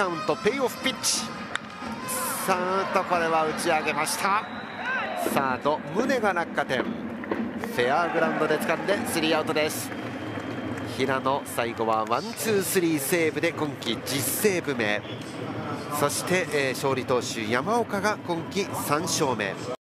カウントペイオフピッチ。さあとこれは打ち上げました。サード宗が落下点。フェアグラウンドで掴んでスリーアウトです。平野最後はワンツースリーセーブで今季10セーブ目。そして、えー、勝利投手山岡が今季3勝目。